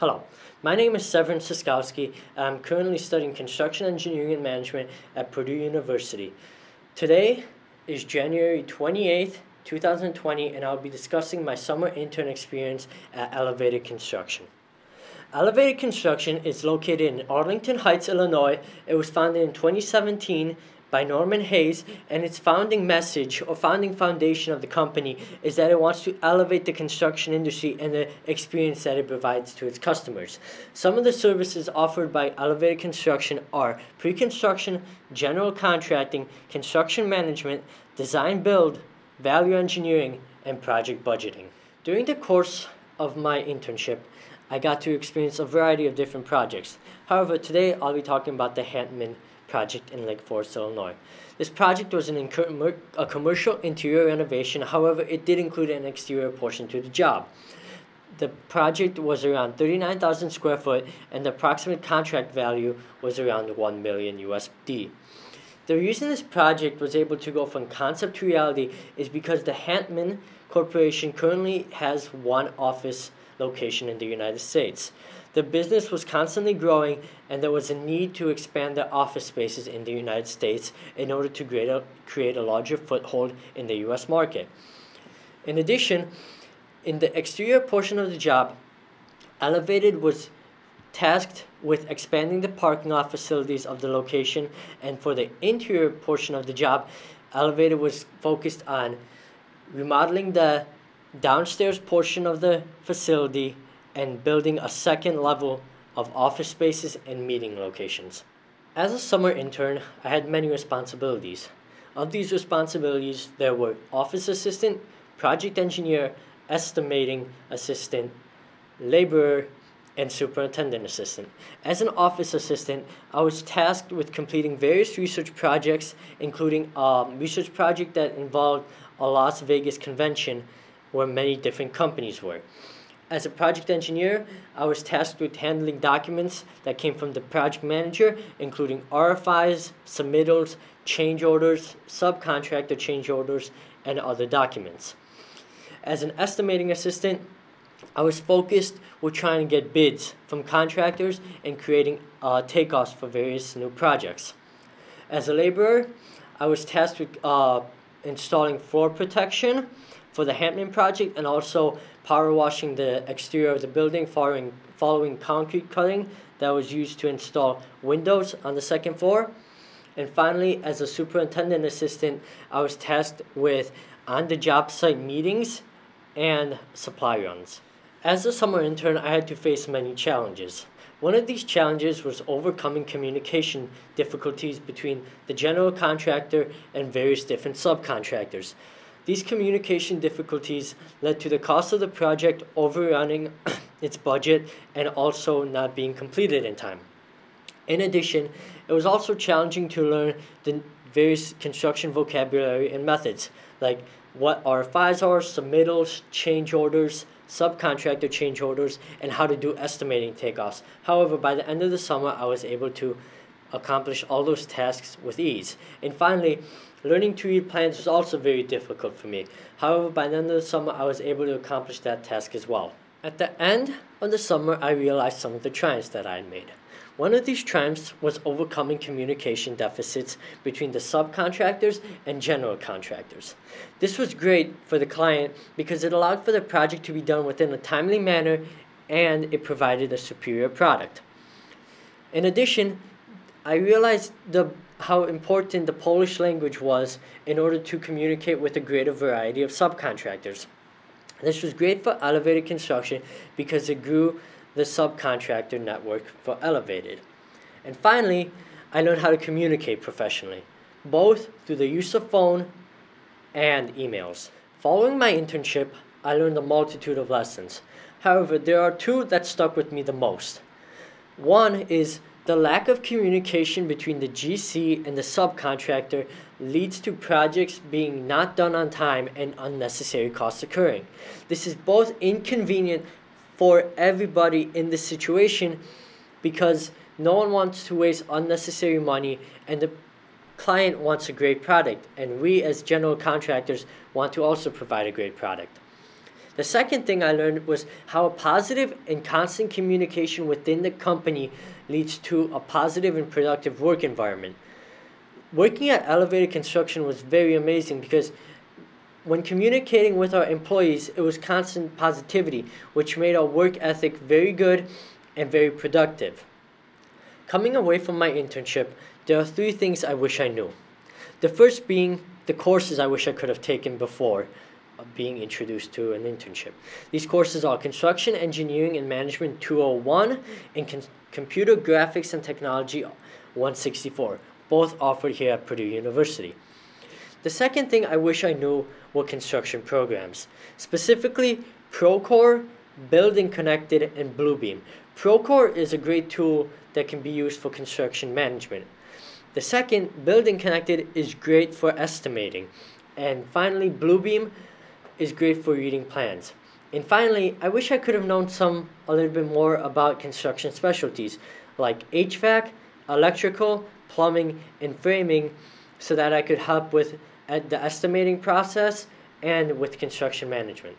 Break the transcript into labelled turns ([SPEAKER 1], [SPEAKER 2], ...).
[SPEAKER 1] Hello, my name is Seweryn Ciskowski. I'm currently studying construction engineering and management at Purdue University. Today is January 28th, 2020, and I'll be discussing my summer intern experience at Elevated Construction. Elevated Construction is located in Arlington Heights, Illinois. It was founded in 2017 by Norman Hayes, and its founding message or founding foundation of the company is that it wants to elevate the construction industry and the experience that it provides to its customers. Some of the services offered by Elevated Construction are pre construction, general contracting, construction management, design build, value engineering, and project budgeting. During the course of my internship, I got to experience a variety of different projects. However, today I'll be talking about the Hantman project in Lake Forest, Illinois. This project was an a commercial interior renovation, however, it did include an exterior portion to the job. The project was around 39,000 square foot and the approximate contract value was around 1 million USD. The reason this project was able to go from concept to reality is because the Hantman Corporation currently has one office location in the United States. The business was constantly growing, and there was a need to expand the office spaces in the United States in order to create a, create a larger foothold in the US market. In addition, in the exterior portion of the job, Elevated was tasked with expanding the parking lot facilities of the location, and for the interior portion of the job, Elevated was focused on remodeling the downstairs portion of the facility and building a second level of office spaces and meeting locations. As a summer intern, I had many responsibilities. Of these responsibilities, there were office assistant, project engineer, estimating assistant, laborer, and superintendent assistant. As an office assistant, I was tasked with completing various research projects, including a research project that involved a Las Vegas convention where many different companies were. As a project engineer, I was tasked with handling documents that came from the project manager, including RFIs, submittals, change orders, subcontractor change orders, and other documents. As an estimating assistant, I was focused with trying to get bids from contractors and creating uh, takeoffs for various new projects. As a laborer, I was tasked with uh, installing floor protection for the Hantman project and also power washing the exterior of the building following, following concrete cutting that was used to install windows on the second floor. And finally, as a superintendent assistant, I was tasked with on the job site meetings and supply runs. As a summer intern, I had to face many challenges. One of these challenges was overcoming communication difficulties between the general contractor and various different subcontractors. These communication difficulties led to the cost of the project overrunning its budget and also not being completed in time. In addition, it was also challenging to learn the various construction vocabulary and methods, like what RFIs are, submittals, change orders, subcontractor change orders, and how to do estimating takeoffs. However, by the end of the summer, I was able to accomplish all those tasks with ease. And finally, learning to read plans was also very difficult for me. However, by the end of the summer, I was able to accomplish that task as well. At the end of the summer, I realized some of the triumphs that I had made. One of these triumphs was overcoming communication deficits between the subcontractors and general contractors. This was great for the client because it allowed for the project to be done within a timely manner and it provided a superior product. In addition, I realized the how important the Polish language was in order to communicate with a greater variety of subcontractors. This was great for elevated construction because it grew the subcontractor network for Elevated. And finally, I learned how to communicate professionally, both through the use of phone and emails. Following my internship, I learned a multitude of lessons. However, there are two that stuck with me the most. One is the lack of communication between the GC and the subcontractor leads to projects being not done on time and unnecessary costs occurring. This is both inconvenient for everybody in this situation because no one wants to waste unnecessary money and the client wants a great product and we as general contractors want to also provide a great product. The second thing I learned was how a positive and constant communication within the company leads to a positive and productive work environment. Working at Elevated Construction was very amazing because when communicating with our employees, it was constant positivity, which made our work ethic very good and very productive. Coming away from my internship, there are three things I wish I knew. The first being the courses I wish I could have taken before being introduced to an internship. These courses are Construction Engineering and Management 201 and Computer Graphics and Technology 164, both offered here at Purdue University. The second thing I wish I knew were construction programs, specifically Procore, Building Connected, and Bluebeam. Procore is a great tool that can be used for construction management. The second, Building Connected, is great for estimating. And finally, Bluebeam is great for reading plans. And finally, I wish I could have known some a little bit more about construction specialties like HVAC, electrical, plumbing, and framing so that I could help with the estimating process and with construction management.